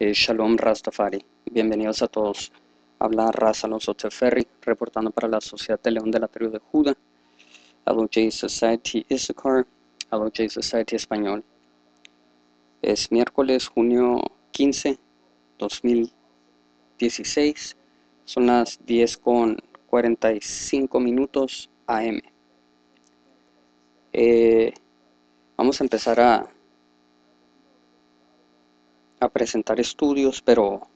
Eh, Shalom Rastafari. Bienvenidos a todos. Habla Raza Alonso Teferri, reportando para la Sociedad de León de la Tribu de Judá. J Society Issachar. J Society Español. Es miércoles, junio 15, 2016. Son las 10 con 45 minutos AM. Eh, vamos a empezar a, a presentar estudios, pero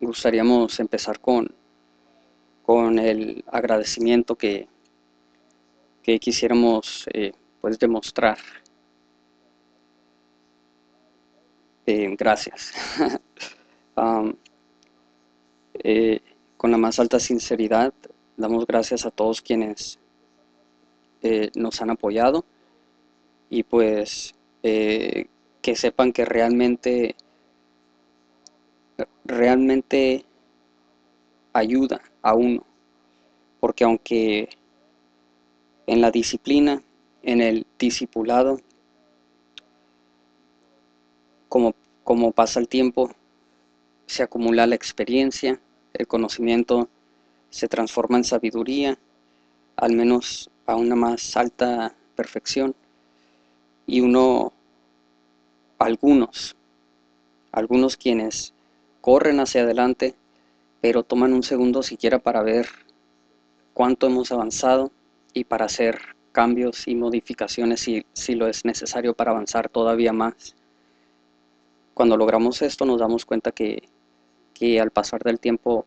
gustaríamos empezar con, con el agradecimiento que, que quisiéramos eh, pues demostrar. Eh, gracias. eh, con la más alta sinceridad, damos gracias a todos quienes nos han apoyado y pues que sepan que realmente realmente ayuda a uno porque aunque en la disciplina en el discipulado como, como pasa el tiempo se acumula la experiencia el conocimiento se transforma en sabiduría al menos a una más alta perfección y uno, algunos, algunos quienes corren hacia adelante, pero toman un segundo siquiera para ver cuánto hemos avanzado y para hacer cambios y modificaciones si, si lo es necesario para avanzar todavía más. Cuando logramos esto nos damos cuenta que, que al pasar del tiempo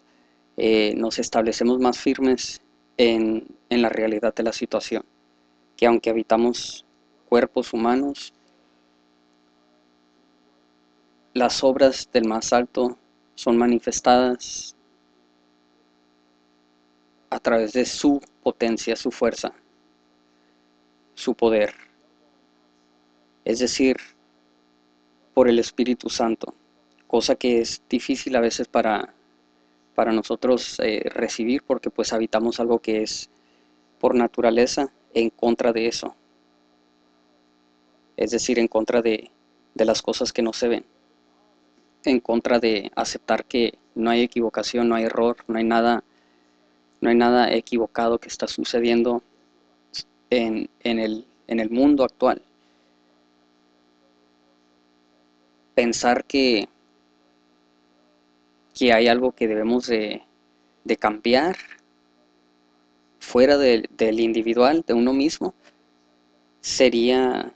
eh, nos establecemos más firmes en, en la realidad de la situación, que aunque habitamos cuerpos humanos, las obras del más alto son manifestadas a través de su potencia, su fuerza, su poder. Es decir, por el Espíritu Santo, cosa que es difícil a veces para, para nosotros eh, recibir porque pues habitamos algo que es por naturaleza en contra de eso. Es decir, en contra de, de las cosas que no se ven. En contra de aceptar que no hay equivocación, no hay error, no hay nada, no hay nada equivocado que está sucediendo en, en, el, en el mundo actual. Pensar que, que hay algo que debemos de, de cambiar fuera del individual, de uno mismo, sería,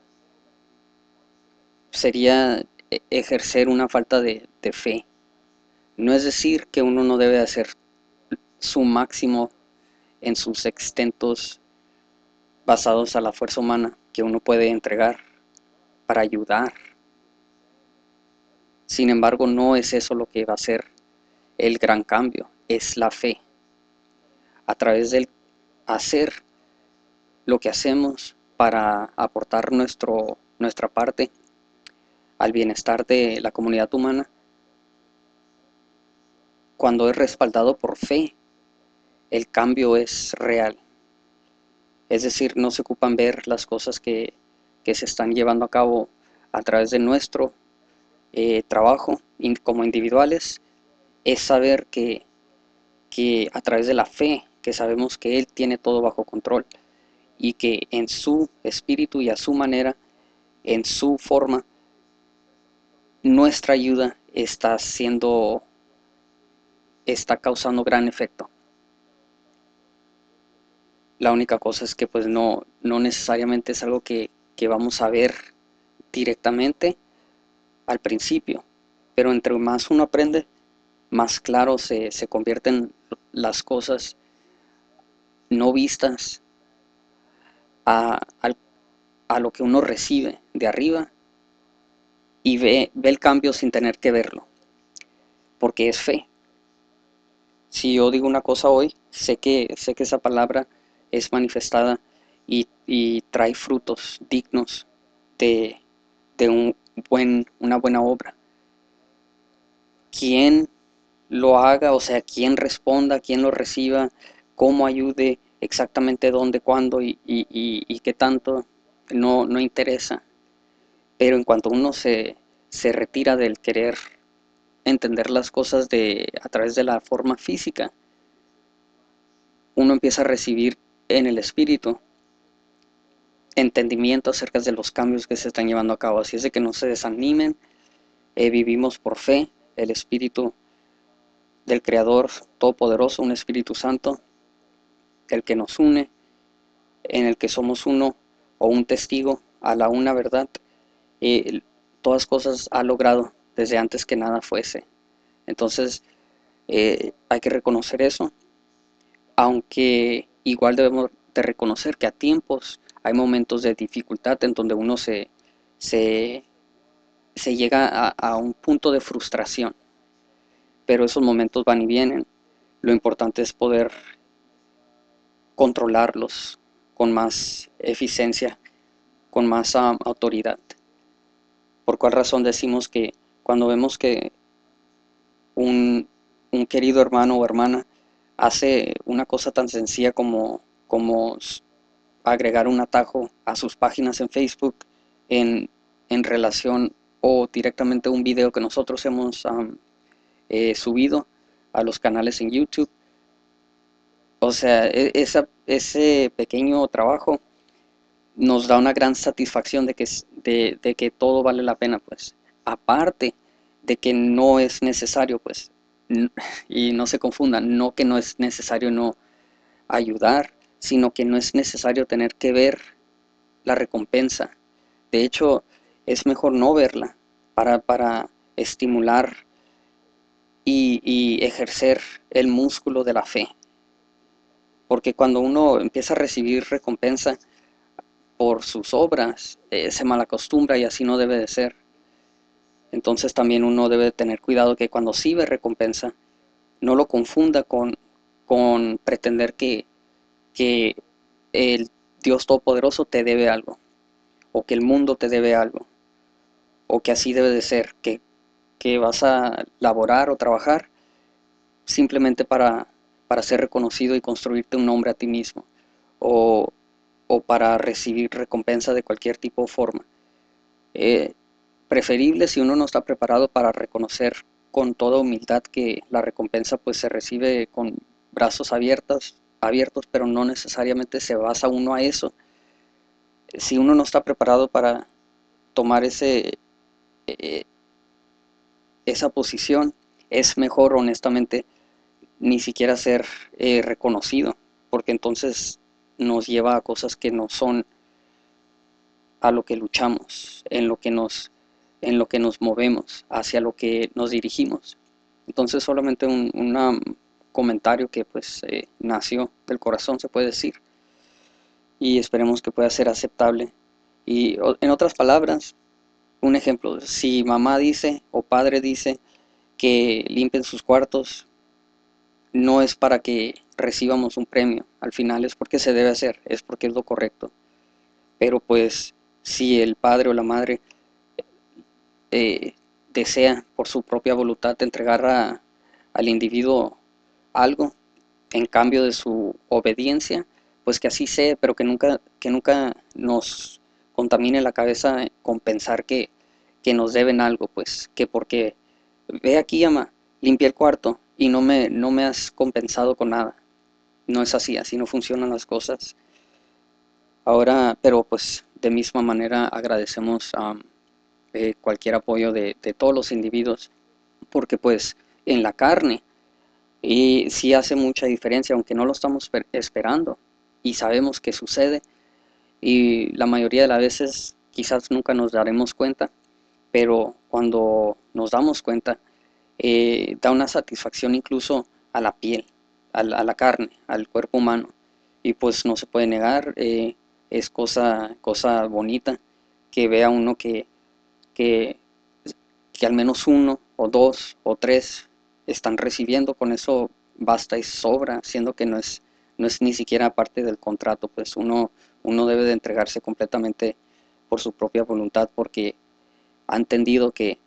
sería ejercer una falta de, de fe. No es decir que uno no debe hacer su máximo en sus extentos basados a la fuerza humana que uno puede entregar para ayudar. Sin embargo, no es eso lo que va a ser el gran cambio, es la fe. A través del hacer lo que hacemos para aportar nuestro, nuestra parte al bienestar de la comunidad humana, cuando es respaldado por fe, el cambio es real. Es decir, no se ocupan ver las cosas que, que se están llevando a cabo a través de nuestro eh, trabajo como individuales, es saber que, que a través de la fe que sabemos que Él tiene todo bajo control y que en su espíritu y a su manera, en su forma, nuestra ayuda está siendo, está causando gran efecto. La única cosa es que pues no, no necesariamente es algo que, que vamos a ver directamente al principio, pero entre más uno aprende, más claro se, se convierten las cosas no vistas a, lo que uno recibe de arriba y ve, ve el cambio sin tener que verlo, porque es fe. Si yo digo una cosa hoy, sé que, sé que esa palabra es manifestada y, y trae frutos dignos de, de un buen, una buena obra. Quien lo haga, o sea, quien responda, quien lo reciba, cómo ayude, exactamente dónde, cuándo y, y, qué tanto, no, no interesa. Pero en cuanto uno se, se retira del querer entender las cosas de, a través de la forma física, uno empieza a recibir en el espíritu entendimiento acerca de los cambios que se están llevando a cabo. Así es de que no se desanimen, eh, vivimos por fe, el espíritu del Creador Todopoderoso, un Espíritu Santo, el que nos une, en el que somos uno o un testigo a la una verdad. Eh, todas cosas ha logrado desde antes que nada fuese. Entonces, eh, hay que reconocer eso, aunque igual debemos de reconocer que a tiempos hay momentos de dificultad en donde uno se, se, llega a, a un punto de frustración, pero esos momentos van y vienen. Lo importante es poder controlarlos con más eficiencia, con más autoridad. ¿Por cuál razón decimos que cuando vemos que un, querido hermano o hermana hace una cosa tan sencilla como, como agregar un atajo a sus páginas en Facebook en, relación o directamente un video que nosotros hemos eh, subido a los canales en YouTube. O sea, e, ese pequeño trabajo nos da una gran satisfacción de que, de, que todo vale la pena, pues. Aparte de que no es necesario, pues, y no se confundan, no que no es necesario no ayudar, sino que no es necesario tener que ver la recompensa. De hecho, es mejor no verla para, para estimular y, y, ejercer el músculo de la fe. Porque cuando uno empieza a recibir recompensa por sus obras, eh, se malacostumbra y así no debe de ser. Entonces también uno debe tener cuidado que cuando sí ve recompensa, no lo confunda con, con pretender que, que el Dios Todopoderoso te debe algo, o que el mundo te debe algo, o que así debe de ser, que, que vas a laborar o trabajar simplemente para, para ser reconocido y construirte un nombre a ti mismo, o, o para recibir recompensa de cualquier tipo o forma. Eh, preferible si uno no está preparado para reconocer con toda humildad que la recompensa pues se recibe con brazos abiertos, abiertos, pero no necesariamente se basa uno a eso. Si uno no está preparado para tomar ese, eh, esa posición, es mejor honestamente ni siquiera ser eh, reconocido, porque entonces nos lleva a cosas que no son a lo que luchamos, en lo que nos en lo que nos movemos, hacia lo que nos dirigimos. Entonces solamente un comentario que pues eh, nació del corazón, se puede decir, y esperemos que pueda ser aceptable. Y en otras palabras, un ejemplo, si mamá dice o padre dice que limpien sus cuartos, no es para que recibamos un premio, al final es porque se debe hacer, es porque es lo correcto. Pero pues si el padre o la madre eh, desea por su propia voluntad entregar al individuo algo en cambio de su obediencia, pues que así sea, pero que nunca, que nunca nos contamine la cabeza con pensar que, que nos deben algo, pues que porque ve aquí, ama, limpia el cuarto y no me, no me has compensado con nada. No es así, así no funcionan las cosas. Ahora, pero pues de misma manera agradecemos eh, cualquier apoyo de, todos los individuos, porque pues en la carne y sí hace mucha diferencia, aunque no lo estamos esperando y sabemos que sucede y la mayoría de las veces quizás nunca nos daremos cuenta, pero cuando nos damos cuenta eh, da una satisfacción incluso a la piel, a la, carne, al cuerpo humano. Y pues no se puede negar, eh, es cosa, cosa bonita que vea uno que que, al menos uno o dos o tres están recibiendo, con eso basta y sobra, siendo que no es, no es ni siquiera parte del contrato, pues uno, uno debe de entregarse completamente por su propia voluntad porque ha entendido que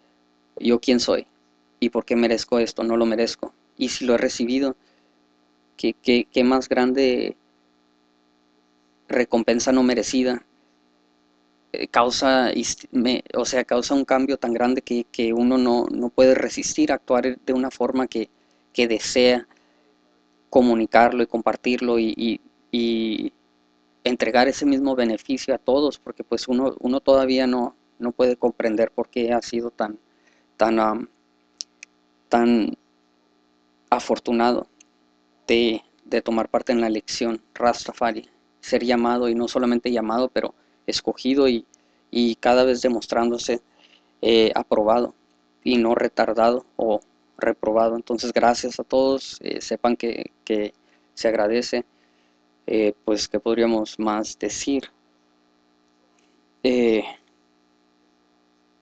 yo quién soy y por qué merezco esto, no lo merezco. Y si lo he recibido, qué, qué más grande recompensa no merecida eh, causa, o sea, causa un cambio tan grande que, uno no, puede resistir a actuar de una forma que, desea comunicarlo y compartirlo y, entregar ese mismo beneficio a todos, porque pues uno, uno todavía no, no puede comprender por qué ha sido tan, tan, tan afortunado de, de tomar parte en la elección Rastafari, ser llamado y no solamente llamado, pero escogido y, cada vez demostrándose eh, aprobado y no retardado o reprobado. Entonces, gracias a todos. Eh, sepan que, se agradece. Eh, pues, ¿qué podríamos más decir?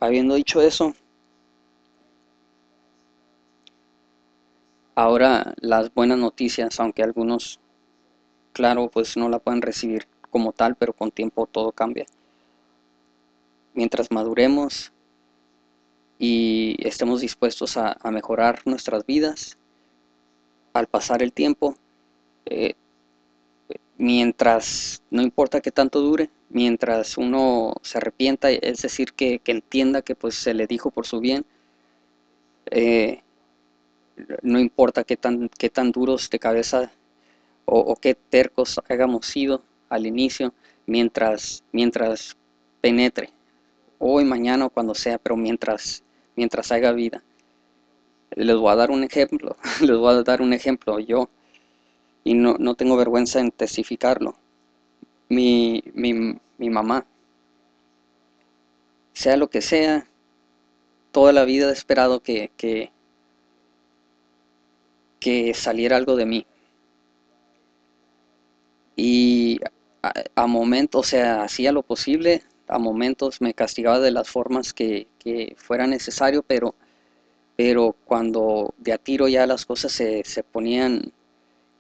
habiendo dicho eso, ahora las buenas noticias, aunque algunos, claro, pues no la pueden recibir como tal, pero con tiempo todo cambia. Mientras maduremos y estemos dispuestos a, mejorar nuestras vidas, al pasar el tiempo, eh, mientras, no importa que tanto dure, mientras uno se arrepienta, es decir, que, entienda que pues se le dijo por su bien, eh, no importa qué tan, qué tan duros de cabeza o, qué tercos hayamos sido, al inicio, mientras, mientras penetre, hoy, mañana o cuando sea, pero mientras, mientras haga vida. Les voy a dar un ejemplo, les voy a dar un ejemplo yo, y no, no tengo vergüenza en testificarlo. Mi, mi, mi mamá, sea lo que sea, toda la vida he esperado que, que, que saliera algo de mí. Y a, momentos, o sea, hacía lo posible, a momentos me castigaba de las formas que, fuera necesario, pero, pero cuando de a tiro ya las cosas se, ponían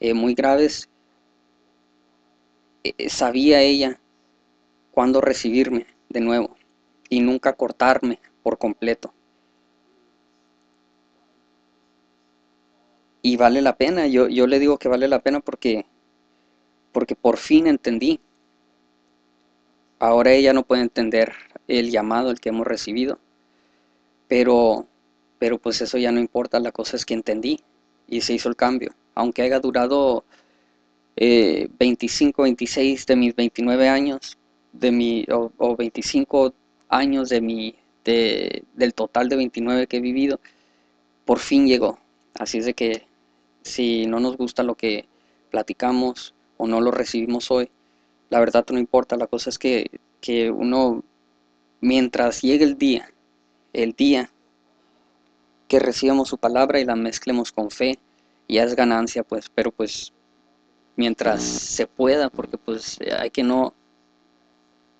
eh, muy graves, eh, sabía ella cuándo recibirme de nuevo y nunca cortarme por completo. Y vale la pena, yo, yo le digo que vale la pena porque porque por fin entendí. Ahora ella no puede entender el llamado, el que hemos recibido, pero, pero pues eso ya no importa, la cosa es que entendí y se hizo el cambio. Aunque haya durado 25, eh, 26 de mis 29 años, de mi, o, 25 años de mi, de, del total de 29 que he vivido, por fin llegó. Así es de que si no nos gusta lo que platicamos, o no lo recibimos hoy, la verdad no importa, la cosa es que, uno, mientras llegue el día, el día que recibamos su palabra y la mezclemos con fe, ya es ganancia, pues, pero pues mientras se pueda, porque pues hay que no,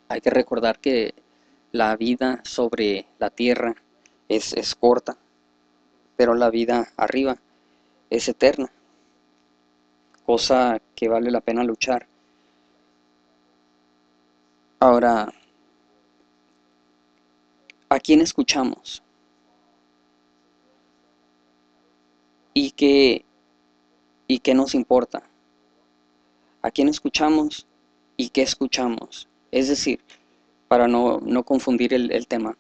hay que recordar que la vida sobre la tierra es, es corta, pero la vida arriba es eterna cosa que vale la pena luchar. Ahora, ¿a quién escuchamos? ¿Y qué, y qué nos importa? ¿A quién escuchamos y qué escuchamos? Es decir, para no, confundir el, el tema.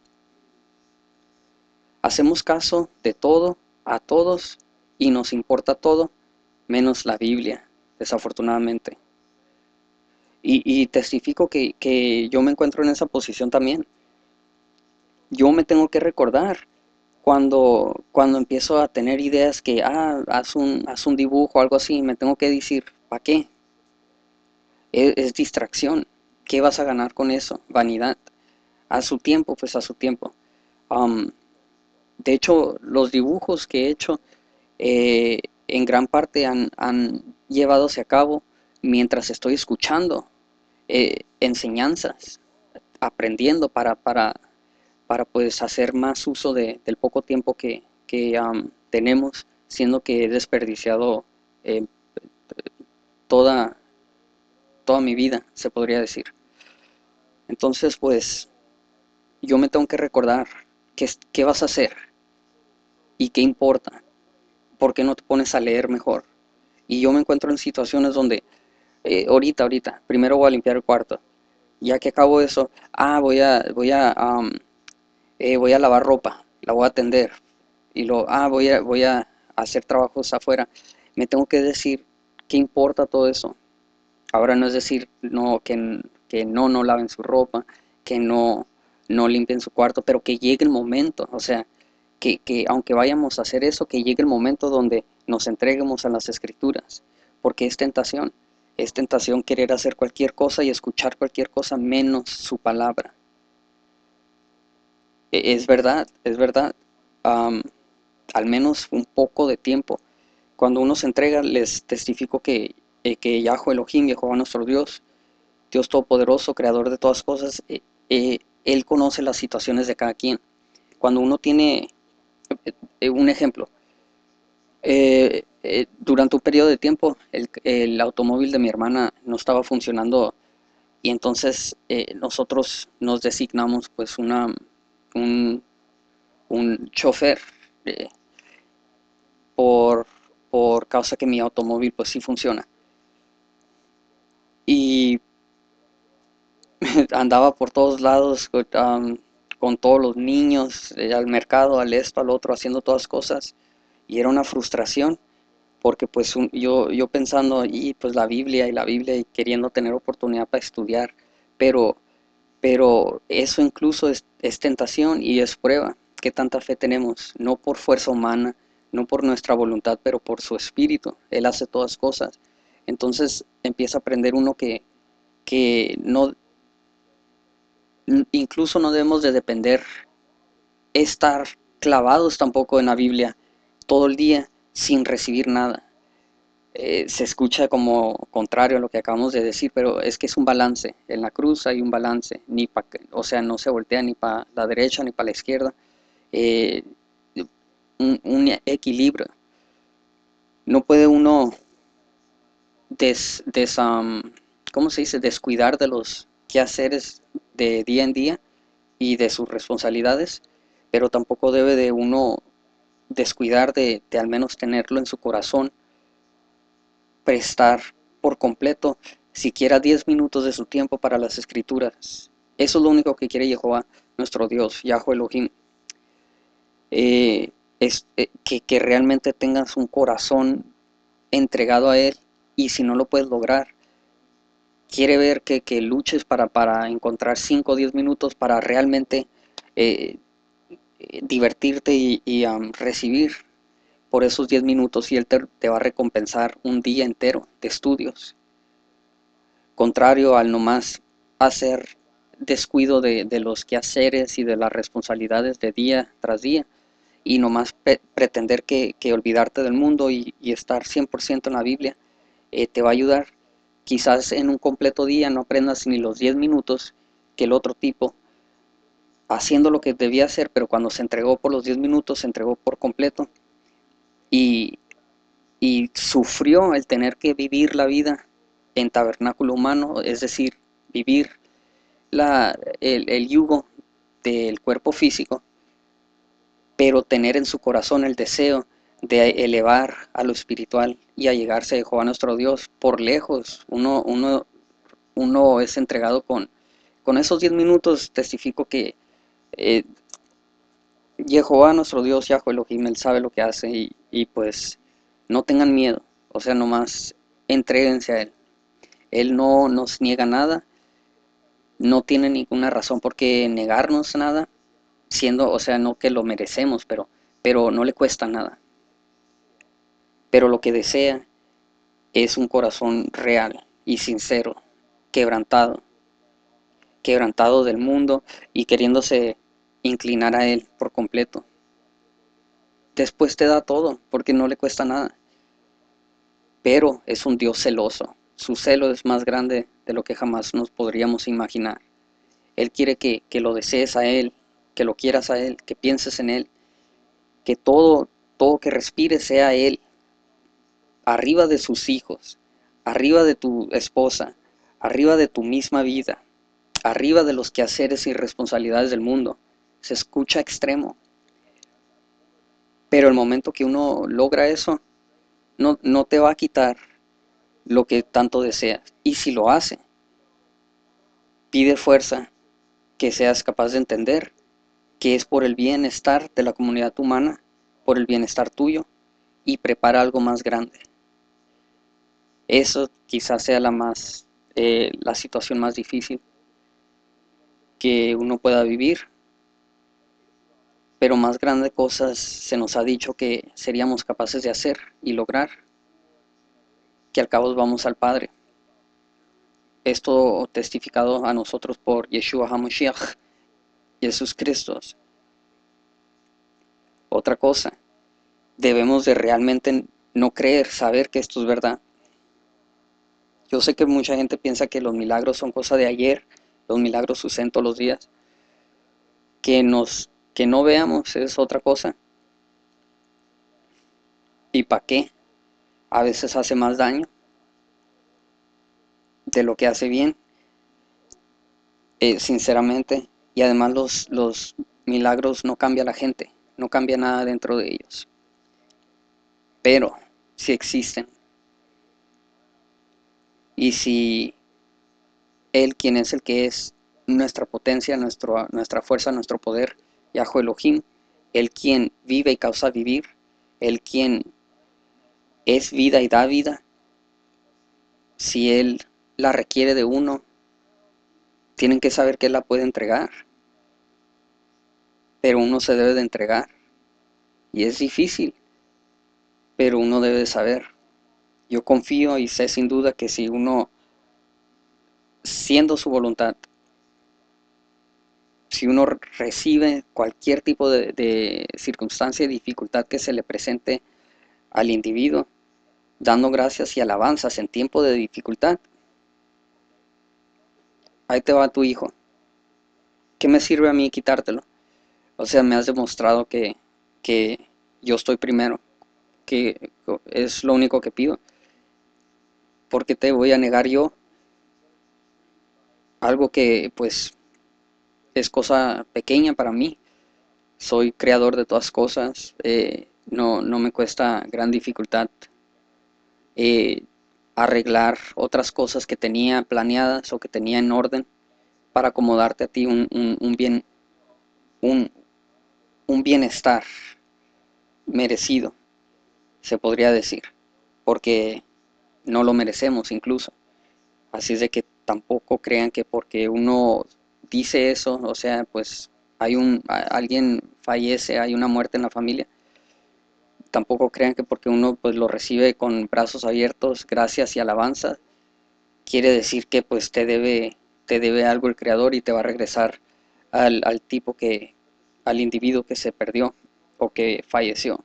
Hacemos caso de todo, a todos, y nos importa todo, menos la Biblia, desafortunadamente. Y, testifico que, yo me encuentro en esa posición también. Yo me tengo que recordar cuando, cuando empiezo a tener ideas que, ah, haz un, un dibujo o algo así, me tengo que decir, ¿para qué? Es, distracción. ¿Qué vas a ganar con eso? Vanidad. A su tiempo, pues a su tiempo. De hecho, los dibujos que he hecho, eh, en gran parte han, han llevadose a cabo mientras estoy escuchando eh, enseñanzas, aprendiendo para, para, para pues hacer más uso de, del poco tiempo que, tenemos, siendo que he desperdiciado eh, toda, toda mi vida, se podría decir. Entonces, pues, yo me tengo que recordar qué, qué vas a hacer y qué importa ¿por qué no te pones a leer mejor? Y yo me encuentro en situaciones donde, eh, ahorita, ahorita, primero voy a limpiar el cuarto, Ya que acabo eso, ah, voy a, voy a, eh, voy a lavar ropa, la voy a atender. Y lo, ah, voy a, voy a hacer trabajos afuera. Me tengo que decir, ¿qué importa todo eso? Ahora no es decir no, que, que no, no laven su ropa, que no, no limpien su cuarto, pero que llegue el momento, o sea, que, que, aunque vayamos a hacer eso, que llegue el momento donde nos entreguemos a las escrituras, porque es tentación, es tentación querer hacer cualquier cosa y escuchar cualquier cosa menos su palabra. E, es verdad, es verdad, al menos un poco de tiempo. Cuando uno se entrega, les testifico que, eh, que Yahweh Elohim, Jehová nuestro Dios, Dios Todopoderoso, Creador de todas cosas, eh, eh, Él conoce las situaciones de cada quien. Cuando uno tiene un ejemplo, durante un periodo de tiempo el, automóvil de mi hermana no estaba funcionando y entonces nosotros nos designamos pues una, un, un chofer por, por causa que mi automóvil pues sí funciona. Y andaba por todos lados con todos los niños, eh, al mercado, al esto, al otro, haciendo todas cosas. Y era una frustración, porque pues yo, yo pensando, y pues la Biblia y la Biblia y queriendo tener oportunidad para estudiar, pero, pero eso incluso es, es tentación y es prueba. ¿Qué tanta fe tenemos? No por fuerza humana, no por nuestra voluntad, pero por su espíritu. Él hace todas cosas. Entonces empieza a aprender uno que, que no, incluso no debemos de depender, estar clavados tampoco en la Biblia todo el día sin recibir nada. Eh, se escucha como contrario a lo que acabamos de decir, pero es que es un balance. En la cruz hay un balance, ni pa, o sea, no se voltea ni para la derecha ni para la izquierda. Eh, un, equilibrio. No puede uno des, des ¿cómo se dice? descuidar de los quehaceres de día en día y de sus responsabilidades, pero tampoco debe de uno descuidar de, de al menos tenerlo en su corazón, prestar por completo siquiera 10 minutos de su tiempo para las escrituras. Eso es lo único que quiere Jehová, nuestro Dios, Yahweh Elohim. Eh, es, eh, que, que, realmente tengas un corazón entregado a Él y si no lo puedes lograr, quiere ver que, que luches para, para, encontrar 5 o 10 minutos para realmente eh, divertirte y, recibir por esos 10 minutos y Él te, va a recompensar un día entero de estudios. Contrario al nomás hacer descuido de, de los quehaceres y de las responsabilidades de día tras día y nomás pretender que, olvidarte del mundo y, estar 100% en la Biblia eh, te va a ayudar. Quizás en un completo día no aprendas ni los 10 minutos que el otro tipo, haciendo lo que debía hacer, pero cuando se entregó por los 10 minutos, se entregó por completo. Y, y sufrió el tener que vivir la vida en tabernáculo humano, es decir, vivir la, el yugo del cuerpo físico pero tener en su corazón el deseo de elevar a lo espiritual y a llegarse a Jehová nuestro Dios por lejos. Uno, uno, uno es entregado con, con esos 10 minutos, testifico que eh, Jehová nuestro Dios, Yahweh Elohim, Él sabe lo que hace y, y pues no tengan miedo, o sea, nomás entréguense a Él. Él no nos niega nada, no tiene ninguna razón por qué negarnos nada, siendo, o sea, no que lo merecemos, pero, pero no le cuesta nada. Pero lo que desea es un corazón real y sincero, quebrantado, quebrantado del mundo y queriéndose inclinar a Él por completo. Después te da todo, porque no le cuesta nada. Pero es un Dios celoso. Su celo es más grande de lo que jamás nos podríamos imaginar. Él quiere que, que lo desees a Él que lo quieras a Él, que pienses en Él, que todo, todo que respires sea Él, arriba de sus hijos, arriba de tu esposa, arriba de tu misma vida, arriba de los quehaceres y responsabilidades del mundo. Se escucha extremo. Pero el momento que uno logra eso, no, no te va a quitar lo que tanto deseas. Y si lo hace, pide fuerza que seas capaz de entender que es por el bienestar de la comunidad humana, por el bienestar tuyo, y prepara algo más grande. Eso quizás sea la más eh, la situación más difícil que uno pueda vivir. Pero más grandes cosas se nos ha dicho que seríamos capaces de hacer y lograr, que al cabo vamos al Padre. Esto testificado a nosotros por Yeshua HaMashiach, Jesús Cristo. Otra cosa, debemos de realmente no creer, saber que esto es verdad. Yo sé que mucha gente piensa que los milagros son cosa de ayer, los milagros suceden todos los días. Que nos que no veamos es otra cosa. ¿Y para qué? A veces hace más daño de lo que hace bien, eh, sinceramente. Y además los, los milagros no cambia la gente, no cambia nada dentro de ellos. Pero si existen, y si Él, quien es el que es nuestra potencia, nuestro, nuestra fuerza, nuestro poder, Yahweh Elohim, el quien vive y causa vivir, el quien es vida y da vida, si Él la requiere de uno, tienen que saber que Él la puede entregar. Pero uno se debe de entregar. Y es difícil, pero uno debe de saber yo confío y sé sin duda que si uno, siendo su voluntad, si uno recibe cualquier tipo de, circunstancia y dificultad que se le presente al individuo, dando gracias y alabanzas en tiempo de dificultad, ahí te va tu hijo. ¿Qué me sirve a mí quitártelo? O sea, me has demostrado que, que yo estoy primero, que es lo único que pido. ¿Por qué te voy a negar yo algo que pues es cosa pequeña para mí? Soy creador de todas cosas, eh, no, no, me cuesta gran dificultad eh, arreglar otras cosas que tenía planeadas o que tenía en orden para acomodarte a ti un, bien, un, un bienestar merecido, se podría decir, porque no lo merecemos incluso. Así es de que tampoco crean que porque uno dice eso, o sea, pues hay un alguien fallece, hay una muerte en la familia. Tampoco crean que porque uno pues lo recibe con brazos abiertos, gracias y alabanza, quiere decir que pues te debe te debe algo el creador y te va a regresar al, al tipo que al individuo que se perdió o que falleció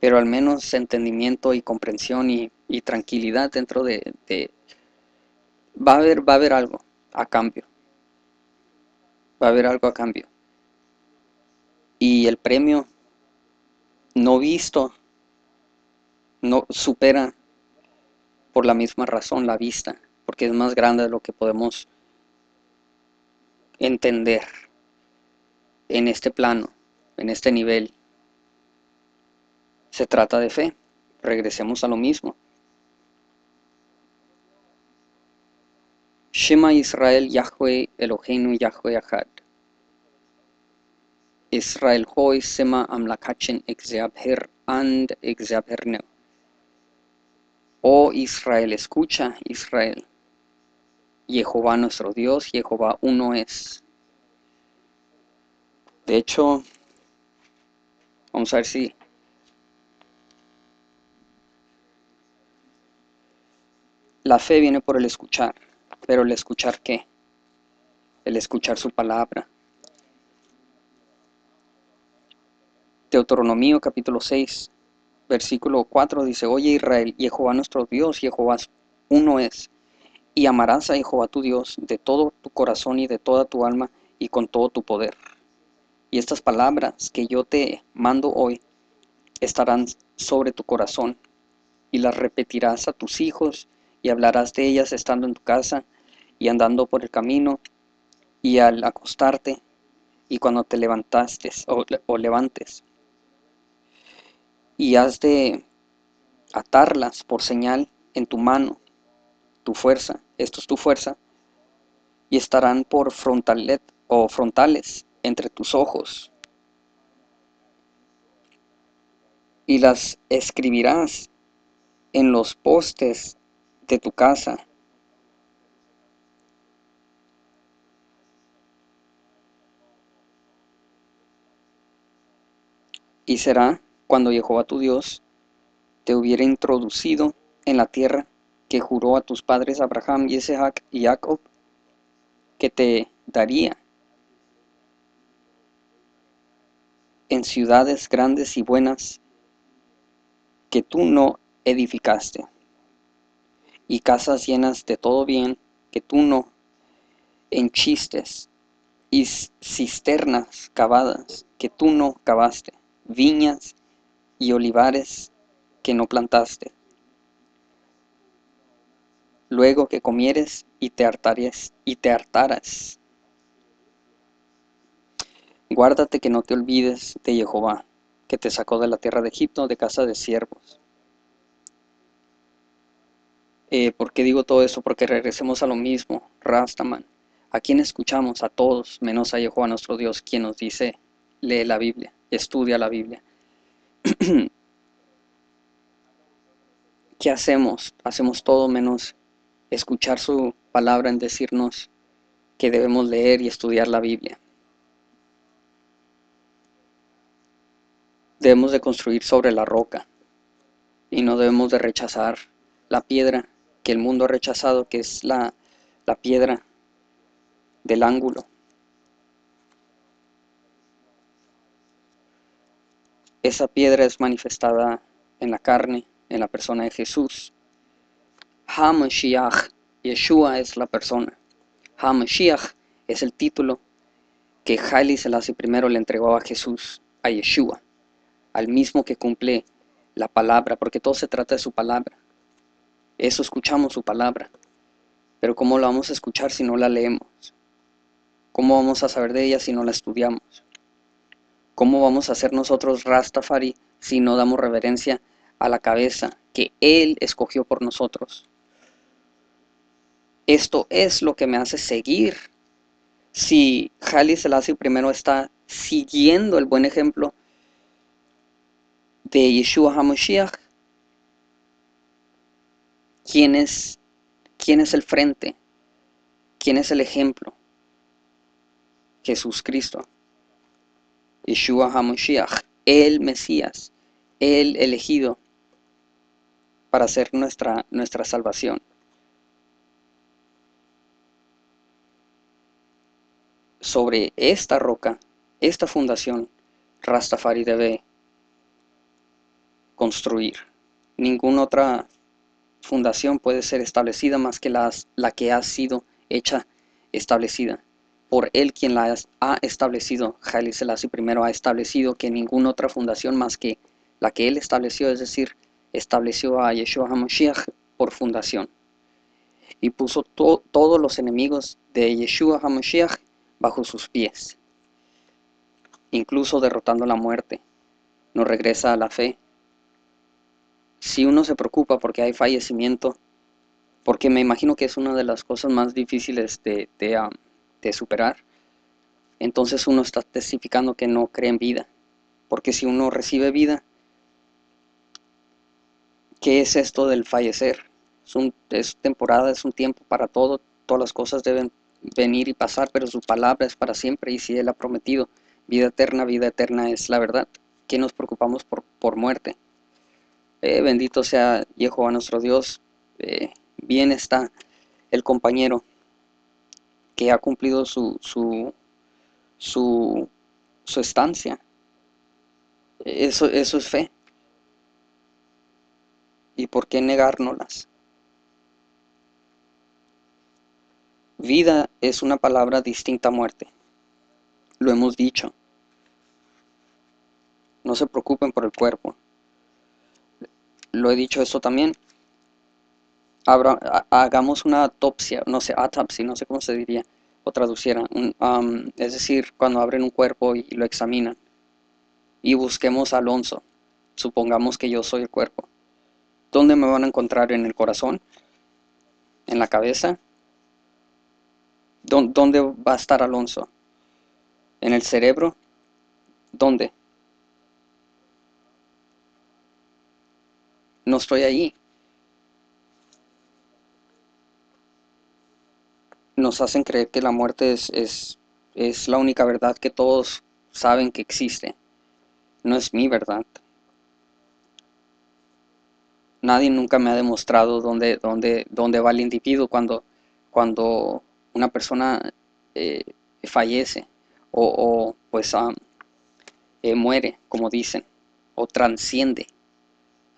pero al menos entendimiento y comprensión y, tranquilidad dentro de, va a haber va a haber algo a cambio. Va a haber algo a cambio. Y el premio no visto no supera por la misma razón la vista porque es más grande de lo que podemos entender en este plano en este nivel se trata de fe. Regresemos a lo mismo. Shema Israel Yahweh Eloheinu Yahweh Ahad. Israel hoy sema amlakachen exeabher and exeabherneu. Oh Israel, escucha Israel. Jehová nuestro Dios, Jehová uno es. De hecho, vamos a ver si La fe viene por el escuchar, pero el escuchar qué? El escuchar su palabra. Deuteronomio capítulo 6, versículo 4 dice, Oye Israel, Jehová nuestro Dios, Jehová uno es, y amarás a Jehová tu Dios de todo tu corazón y de toda tu alma y con todo tu poder. Y estas palabras que yo te mando hoy estarán sobre tu corazón y las repetirás a tus hijos y hablarás de ellas estando en tu casa y andando por el camino y al acostarte y cuando te levantaste o, levantes. Y has de atarlas por señal en tu mano tu fuerza, esto es tu fuerza, y estarán por frontalet o frontales entre tus ojos. Y las escribirás en los postes de tu casa. Y será cuando Jehová tu Dios te hubiera introducido en la tierra que juró a tus padres Abraham, Isaac y Jacob, que te daría en ciudades grandes y buenas que tú no edificaste, y casas llenas de todo bien que tú no enchistes, y cisternas cavadas que tú no cavaste, viñas y olivares que no plantaste. Luego que comieres y te hartares y te hartaras. Guárdate que no te olvides de Jehová, que te sacó de la tierra de Egipto, de casa de siervos. Eh, ¿Por qué digo todo eso? Porque regresemos a lo mismo, Rastaman. ¿A quién escuchamos? A todos, menos a Jehová nuestro Dios, quien nos dice, lee la Biblia, estudia la Biblia. ¿Qué hacemos? Hacemos todo menos escuchar su palabra en decirnos que debemos leer y estudiar la Biblia. Debemos de construir sobre la roca y no debemos de rechazar la piedra que el mundo ha rechazado, que es la, la piedra del ángulo. Esa piedra es manifestada en la carne, en la persona de Jesús. HaMashiach, Yeshua es la persona. HaMashiach es el título que Haile Selassie primero le entregó a Jesús, a Yeshua, al mismo que cumple la palabra, porque todo se trata de su palabra. Eso escuchamos su palabra. Pero ¿cómo la vamos a escuchar si no la leemos? ¿Cómo vamos a saber de ella si no la estudiamos? ¿Cómo vamos a ser nosotros Rastafari si no damos reverencia a la cabeza que Él escogió por nosotros? Esto es lo que me hace seguir. Si Haile Selassie primero está siguiendo el buen ejemplo de Yeshua HaMashiach, ¿quién es, ¿quién es el frente? ¿Quién es el ejemplo? Jesús Cristo. Yeshua HaMashiach, el Mesías, el elegido para hacer nuestra, nuestra salvación. sobre esta roca, esta fundación, Rastafari debe construir. Ninguna otra fundación puede ser establecida más que la, la que ha sido hecha establecida. Por él quien la ha establecido, Haile Selassie primero ha establecido que ninguna otra fundación más que la que él estableció, es decir, estableció a Yeshua HaMashiach por fundación. Y puso todos los enemigos de Yeshua HaMashiach bajo sus pies, incluso derrotando la muerte, nos regresa a la fe. Si uno se preocupa porque hay fallecimiento, porque me imagino que es una de las cosas más difíciles de, de, superar, entonces uno está testificando que no cree en vida. Porque si uno recibe vida, ¿qué es esto del fallecer? Es, un, es temporada, es un tiempo para todo, todas las cosas deben venir y pasar, pero su palabra es para siempre y si Él ha prometido vida eterna, vida eterna es la verdad. que nos preocupamos por, por muerte? Eh, bendito sea Jehová nuestro Dios. Eh, bien está el compañero que ha cumplido su, su, su, estancia. Eso, eso es fe. ¿Y por qué negárnoslas? Vida es una palabra distinta a muerte. Lo hemos dicho. No se preocupen por el cuerpo. Lo he dicho esto también. hagamos una autopsia, no sé, autopsia, no sé cómo se diría o traduciera. es decir, cuando abren un cuerpo y, lo examinan. Y busquemos Alonso. Supongamos que yo soy el cuerpo. ¿Dónde me van a encontrar en el corazón? en la cabeza, ¿dónde va a estar Alonso? ¿En el cerebro? ¿Dónde? No estoy ahí. Nos hacen creer que la muerte es, es, es la única verdad que todos saben que existe. No es mi verdad. Nadie nunca me ha demostrado dónde, dónde, dónde va el individuo cuando, cuando una persona eh, fallece o, pues eh, muere, como dicen, o transciende.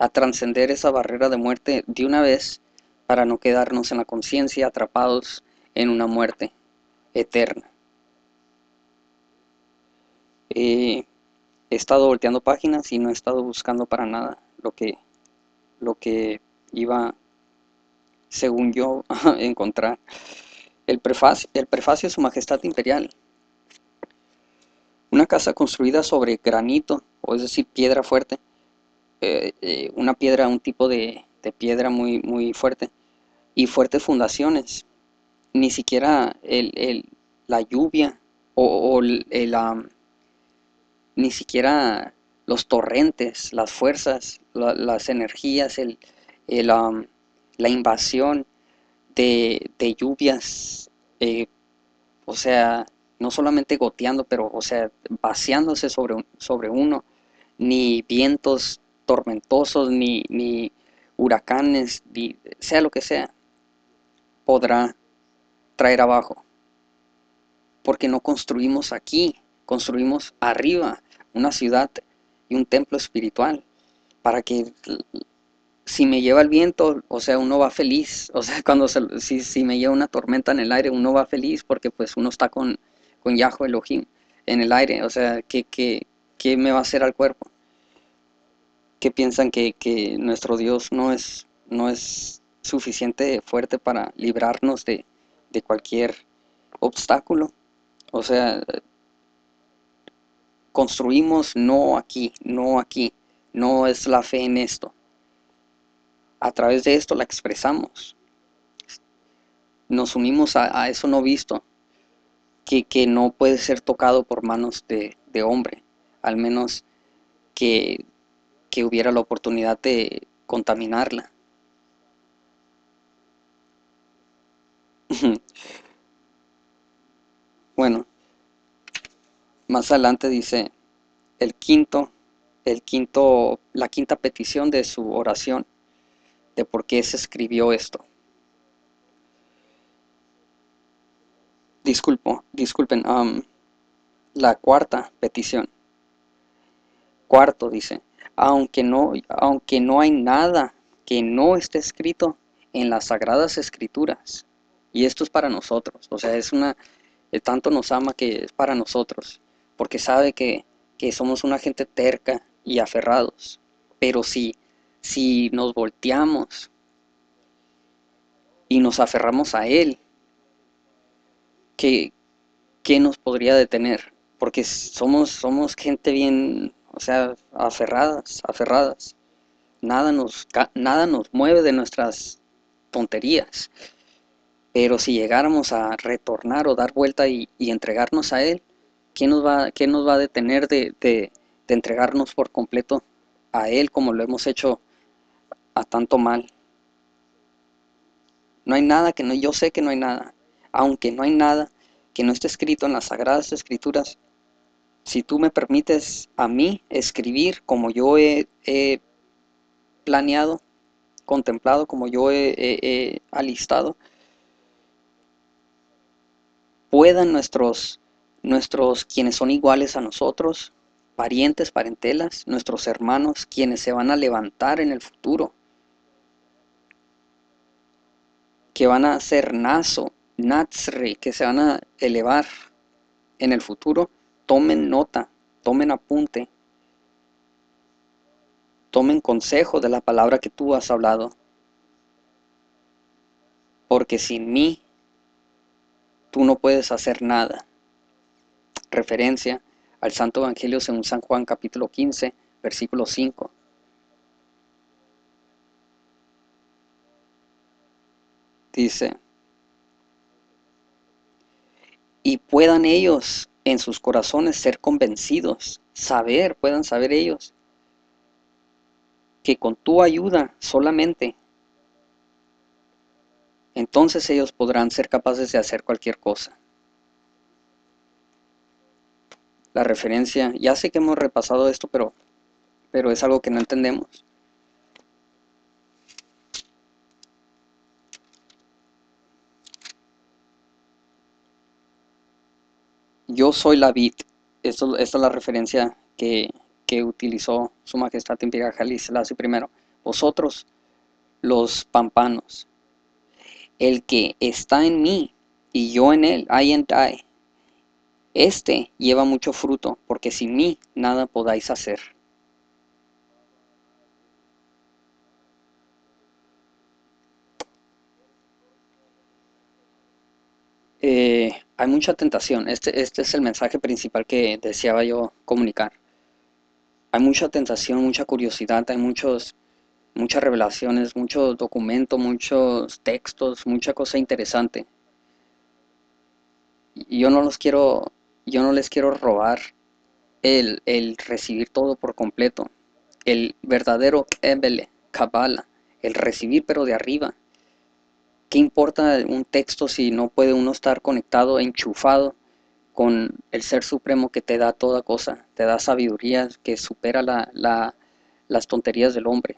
A trascender esa barrera de muerte de una vez para no quedarnos en la conciencia atrapados en una muerte eterna. He estado volteando páginas y no he estado buscando para nada lo que, lo que iba, según yo, a encontrar. El prefacio, el prefacio de Su Majestad Imperial. Una casa construida sobre granito, o es decir, piedra fuerte. Eh, eh, una piedra, un tipo de, piedra muy, muy fuerte. Y fuertes fundaciones. Ni siquiera el, la lluvia o, el, ni siquiera los torrentes, las fuerzas, las energías, el, la invasión de, lluvias, eh, o sea, no solamente goteando, pero, o sea, vaciándose sobre, sobre uno, ni vientos tormentosos, ni, ni huracanes, ni, sea lo que sea, podrá traer abajo. Porque no construimos aquí, construimos arriba una ciudad y un templo espiritual para que si me lleva el viento, o sea, uno va feliz, o sea, cuando si, si, me lleva una tormenta en el aire, uno va feliz porque pues uno está con, con Yahweh Elohim en el aire, o sea, ¿qué, qué, qué me va a hacer al cuerpo? ¿Qué piensan que, que, nuestro Dios no es, no es suficiente fuerte para librarnos de, de cualquier obstáculo? O sea, construimos no aquí, no aquí, no es la fe en esto. A través de esto la expresamos. Nos unimos a, eso no visto, que, que, no puede ser tocado por manos de, de hombre, al menos que, que hubiera la oportunidad de contaminarla. bueno, más adelante dice el quinto, el quinto, la quinta petición de su oración, de por qué se escribió esto. Disculpo, disculpen, la cuarta petición. Cuarto dice, aunque no, aunque no hay nada que no esté escrito en las sagradas escrituras, y esto es para nosotros, o sea, es una, tanto nos ama que es para nosotros porque sabe que, somos una gente terca y aferrados. Pero si, si nos volteamos y nos aferramos a Él, ¿qué, nos podría detener? Porque somos, somos gente bien, o sea, aferradas, aferradas. Nada nos, nada nos mueve de nuestras tonterías. Pero si llegáramos a retornar o dar vuelta y entregarnos a Él, ¿qué nos va, qué nos va a detener de, de, entregarnos por completo a Él como lo hemos hecho a tanto mal? No hay nada que no, yo sé que no hay nada, aunque no hay nada que no esté escrito en las Sagradas Escrituras, si tú me permites a mí escribir como yo he, planeado, contemplado, como yo he alistado, puedan nuestros nuestros quienes son iguales a nosotros, parientes, parentelas, nuestros hermanos, quienes se van a levantar en el futuro, que van a ser nazo, natsri, que se van a elevar en el futuro, tomen nota, tomen apunte, tomen consejo de la palabra que tú has hablado. Porque sin mí, tú no puedes hacer nada referencia al Santo Evangelio según San Juan capítulo 15, versículo 5. Dice, y puedan ellos en sus corazones ser convencidos, saber, puedan saber ellos, que con tu ayuda solamente, entonces ellos podrán ser capaces de hacer cualquier cosa. La referencia, ya sé que hemos repasado esto, pero, pero es algo que no entendemos. Yo soy la vid. Esta es la referencia que, que utilizó Su Majestad Imperial Selassie primero. Vosotros, los pampanos, el que está en mí y yo en él, I and I, este lleva mucho fruto, porque sin mí nada podáis hacer. Eh, hay mucha tentación. Este, este es el mensaje principal que deseaba yo comunicar. Hay mucha tentación, mucha curiosidad, hay muchos, muchas revelaciones, muchos documentos, muchos textos, mucha cosa interesante. Yo no los quiero, yo no les quiero robar el, el recibir todo por completo. El verdadero Ebele, Kabbalah, el recibir pero de arriba ¿Qué importa un texto si no puede uno estar conectado, enchufado con el Ser Supremo que te da toda cosa, te da sabiduría que supera las tonterías del hombre?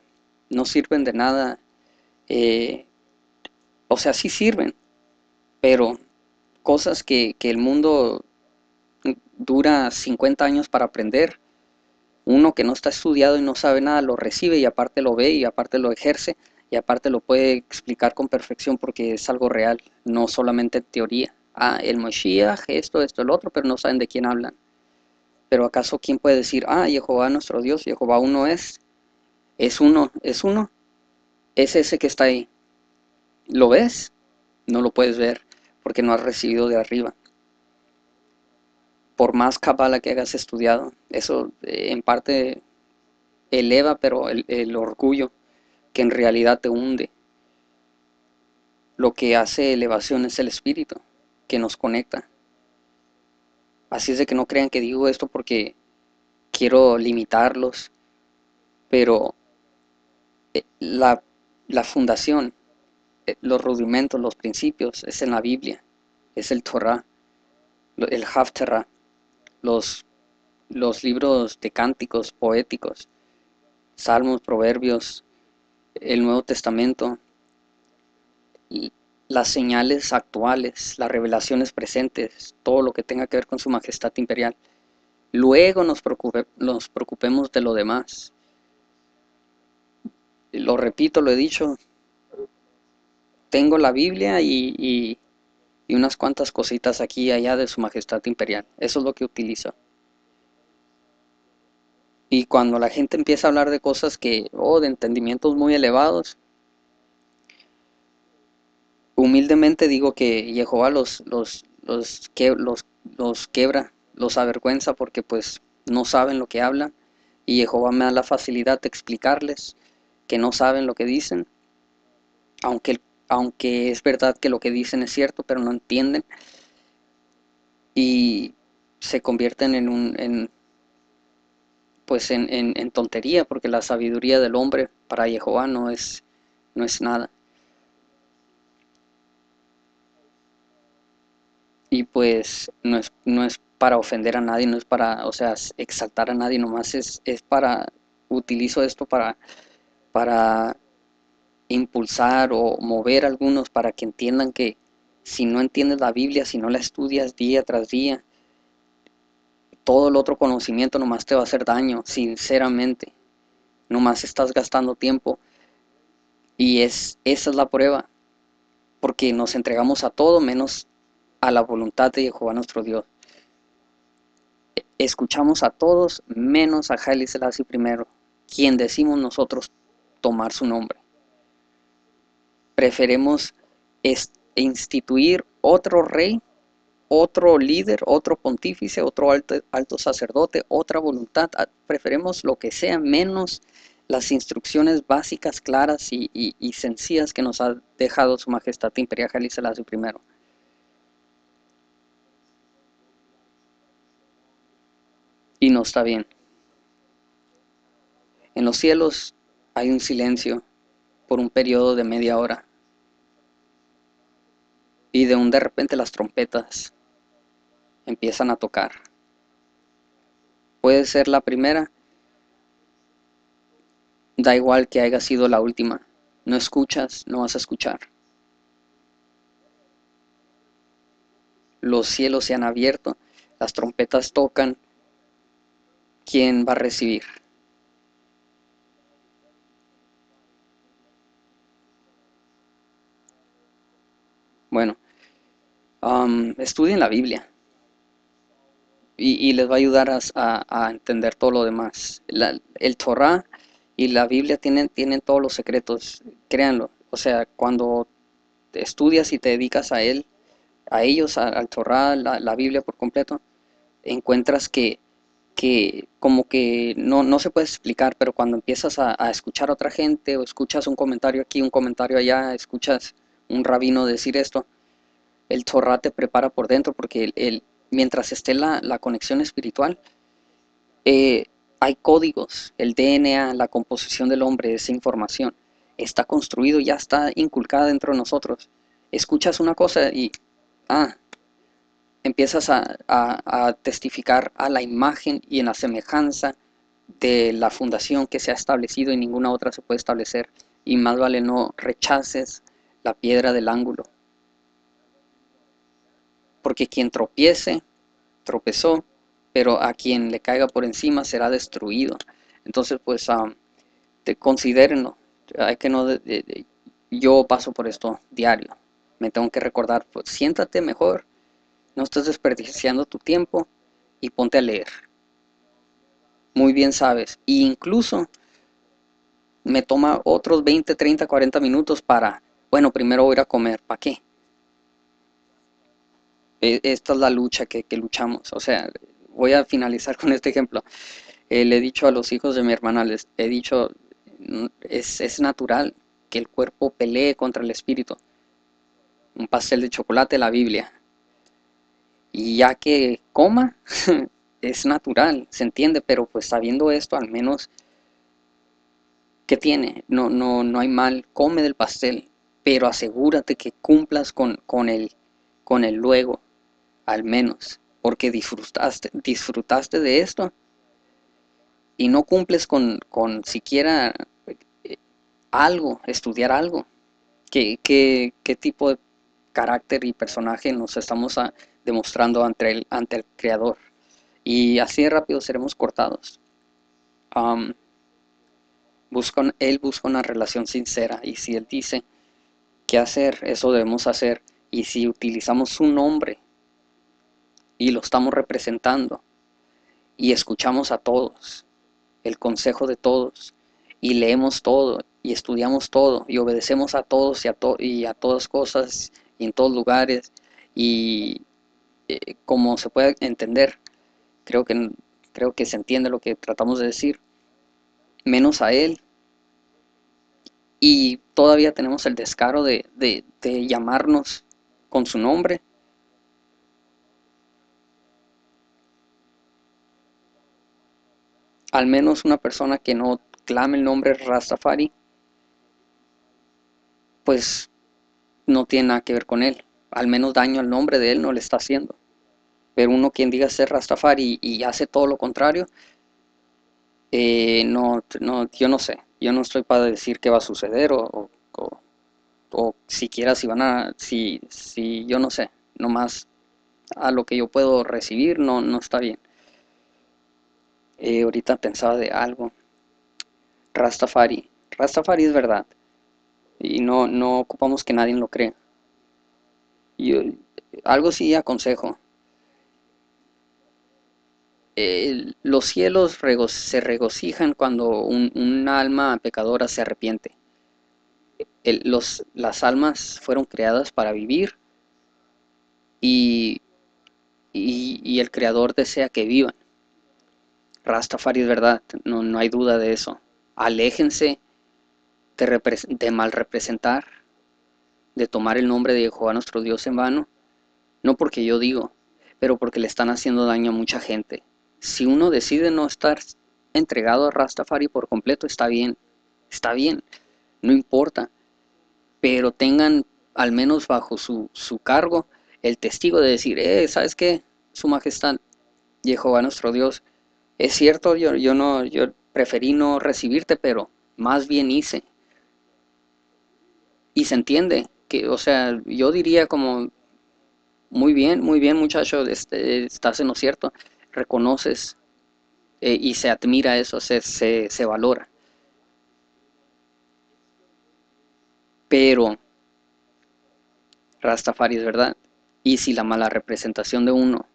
No sirven de nada. Eh, o sea, sí sirven, pero cosas que, el mundo dura 50 años para aprender, uno que no está estudiado y no sabe nada lo recibe y aparte lo ve y aparte lo ejerce y aparte lo puede explicar con perfección porque es algo real, no solamente teoría. Ah, el Moshiach, esto, esto, el otro, pero no saben de quién hablan. Pero acaso quién puede decir, ah, Jehová nuestro Dios, Jehová uno es, es uno, es uno, es ese que está ahí. ¿Lo ves? No lo puedes ver porque no has recibido de arriba. Por más cabala que hayas estudiado, eso eh, en parte eleva, pero el orgullo que en realidad te hunde. Lo que hace elevación es el espíritu que nos conecta. Así es de que no crean que digo esto porque quiero limitarlos, pero eh, la, fundación, eh, los rudimentos, los principios, es en la Biblia, es el Torah, el Haftarah, los, los libros de cánticos poéticos, salmos, proverbios, el Nuevo Testamento, las señales actuales, las revelaciones presentes, todo lo que tenga que ver con su majestad imperial. Luego nos, nos preocupemos de lo demás. Lo repito, lo he dicho, tengo la Biblia y, y, y unas cuantas cositas aquí y allá de su majestad imperial. Eso es lo que utilizo. Y cuando la gente empieza a hablar de cosas que, oh, de entendimientos muy elevados, humildemente digo que Jehová los, los, los, que, los, los quebra, los avergüenza porque pues no saben lo que hablan y Jehová me da la facilidad de explicarles que no saben lo que dicen, aunque, aunque es verdad que lo que dicen es cierto, pero no entienden y se convierten en un, en, pues en, tontería, porque la sabiduría del hombre para Jehová no es, no es nada. Y pues no es, no es para ofender a nadie, no es para, o sea, exaltar a nadie, nomás es, es para, utilizo esto para, para impulsar o mover a algunos para que entiendan que si no entiendes la Biblia, si no la estudias día tras día, todo el otro conocimiento nomás te va a hacer daño, sinceramente. Nomás estás gastando tiempo. Y es, esa es la prueba. Porque nos entregamos a todo menos a la voluntad de Jehová nuestro Dios. Escuchamos a todos menos a Haile Selassie primero, quien decimos nosotros tomar su nombre. Preferemos instituir otro rey otro líder, otro pontífice, otro alto, sacerdote, otra voluntad. Ah, preferemos lo que sea menos las instrucciones básicas, claras y sencillas que nos ha dejado Su Majestad Imperial Haile Selassie I. Y no está bien. En los cielos hay un silencio por un periodo de media hora. Y de un de repente las trompetas empiezan a tocar. Puede ser la primera, da igual que haya sido la última. No escuchas, no vas a escuchar. Los cielos se han abierto, las trompetas tocan. ¿Quién va a recibir? Bueno, um, estudien la Biblia y, les va a ayudar a, a- entender todo lo demás. El Torah y la Biblia tienen, tienen todos los secretos, créanlo. O sea, cuando estudias y te dedicas a él, a ellos, a- al Torah, la, la Biblia por completo, encuentras que, que como que no, no se puede explicar, pero cuando empiezas a, escuchar a otra gente o escuchas un comentario aquí, un comentario allá, escuchas un rabino decir esto, el Torah te prepara por dentro porque el- mientras esté la, conexión espiritual, eh, hay códigos, el DNA, la composición del hombre, esa información, está construido, ya está inculcada dentro de nosotros. Escuchas una cosa y, ah, empiezas a- a testificar a la imagen y en la semejanza de la fundación que se ha establecido y ninguna otra se puede establecer. Y más vale no rechaces la piedra del ángulo. Porque quien tropiece, tropezó, pero a quien le caiga por encima será destruido. Entonces, pues, am, te, considérenlo. Hay que no, yo paso por esto diario. Me tengo que recordar, pues, siéntate mejor, no estés desperdiciando tu tiempo y ponte a leer. Muy bien sabes. E incluso me toma otros 20, 30, 40 minutos para, bueno, primero voy a ir a comer. ¿Para qué? E- Esta es la lucha que, que luchamos. O sea, voy a finalizar con este ejemplo. Eh, le he dicho a los hijos de mi hermana, les he dicho, "Mm, es, es natural que el cuerpo pelee contra el espíritu. Un pastel de chocolate, la Biblia. Y ya que coma, es natural, se entiende, pero pues sabiendo esto, al menos, ¿qué tiene? No, no, no hay mal, come del pastel, pero asegúrate que cumplas con, con el, con el luego, al menos, porque disfrutaste, disfrutaste de esto y no cumples con, con siquiera eh, algo, estudiar algo. ¿Qué, qué, qué tipo de carácter y personaje nos estamos ah, demostrando ante el, ante el Creador? Y así rápido seremos cortados. Busca él busca una relación sincera y si Él dice qué hacer, eso debemos hacer. Y si utilizamos su nombre y lo estamos representando y escuchamos a todos, el consejo de todos, y leemos todo y estudiamos todo y obedecemos a todos y a, to- y a todas cosas y en todos lugares y eh, como se puede entender, creo que, creo que se entiende lo que tratamos de decir, menos a Él. Y todavía tenemos el descaro de, de, de llamarnos con su nombre. Al menos una persona que no clame el nombre Rastafari, pues no tiene nada que ver con él. Al menos daño al nombre de él no le está haciendo. Pero uno quien diga ser Rastafari y, hace todo lo contrario, eh, no, no, yo no sé. Yo no estoy para decir qué va a suceder o, o, o- o siquiera si van a, si, si yo no sé, nomás a lo que yo puedo recibir no, no está bien. Eh, ahorita pensaba de algo. Rastafari. Rastafari es verdad. Y no, no ocupamos que nadie lo crea. Yo, algo sí aconsejo. Los cielos se regocijan cuando un, alma pecadora se arrepiente. Los, las almas fueron creadas para vivir y, y, y el Creador desea que vivan. Rastafari es verdad, no, no hay duda de eso. aléjense de, mal representar, de tomar el nombre de Jehová nuestro Dios en vano, no porque yo digo, pero porque le están haciendo daño a mucha gente. Si uno decide no estar entregado a Rastafari por completo, está bien, está bien, no importa, pero tengan al menos bajo su, su cargo el testigo de decir, eh, ¿sabes qué? Su Majestad, Jehová nuestro Dios, es cierto, yo, yo, no, yo preferí no recibirte, pero más bien hice. Y se entiende que, o sea, yo diría como, muy bien, muy bien muchacho, este, estás en lo cierto, reconoces eh, y se admira eso, se, se, se valora. Pero Rastafari es verdad. Y si la mala representación de uno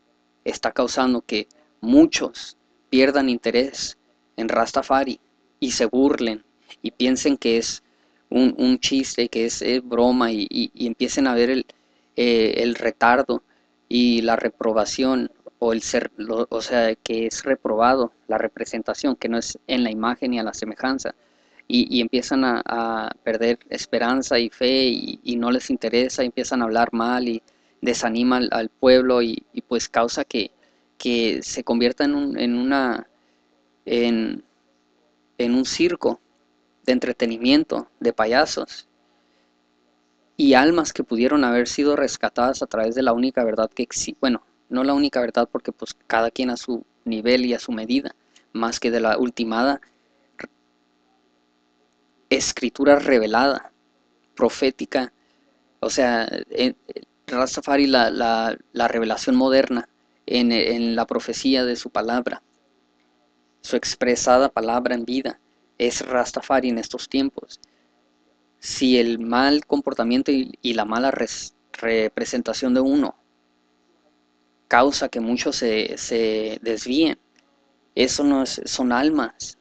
está causando que muchos pierdan interés en Rastafari y se burlen y piensen que es un, chiste, que es, broma y, empiecen a ver el, eh, el, retardo y la reprobación o el ser, o sea, que es reprobado la representación, que no es en la imagen y a la semejanza, y, empiezan a, perder esperanza y fe y, no les interesa, empiezan a hablar mal y desaniman al, pueblo y, pues causa que, que se convierta en, un, en una en, en un circo de entretenimiento, de payasos, y almas que pudieron haber sido rescatadas a través de la única verdad que existe, bueno, no la única verdad porque pues cada quien a su nivel y a su medida, más que de la ultimada escritura revelada, profética, o sea, en, Rastafari la, la, la revelación moderna en, en la profecía de su palabra, su expresada palabra en vida, es Rastafari en estos tiempos. Si el mal comportamiento y, la mala representación de uno causa que muchos se, se desvíen, eso no es, son almas.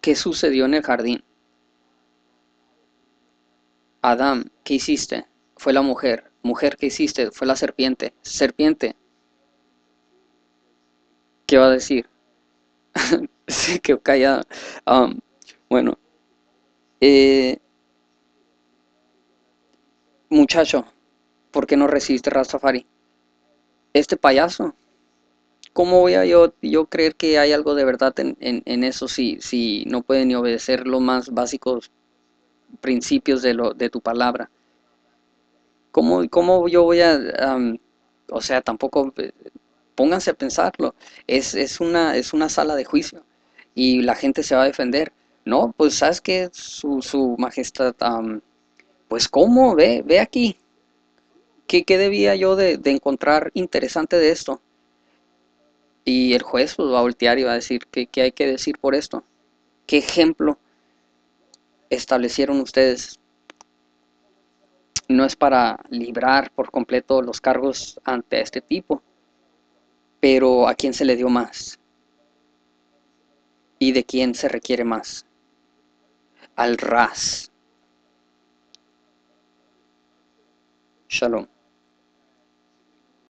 ¿Qué sucedió en el jardín? Adán, ¿qué hiciste? Fue la mujer. Mujer, ¿qué hiciste? Fue la serpiente. Serpiente. ¿Qué va a decir? se quedó callado. Um, bueno, eh, muchacho, ¿por qué no resiste Rastafari? Este payaso. ¿Cómo voy a yo, yo creer que hay algo de verdad en, en, eso si, si no puede ni obedecer los más básicos principios de, lo, de tu palabra? ¿Cómo, cómo yo voy a, o sea, tampoco, eh, pónganse a pensarlo, es, es, una, es una sala de juicio y la gente se va a defender. No, pues sabes que su, su majestad, pues cómo, ve, ve aquí. ¿Qué, qué debía yo de, de, encontrar interesante de esto? Y el juez pues, va a voltear y va a decir, ¿qué, ¿qué hay que decir por esto? ¿Qué ejemplo establecieron ustedes? No es para librar por completo los cargos ante este tipo, pero ¿a quién se le dio más? y de quién se requiere más. Al ras. Shalom.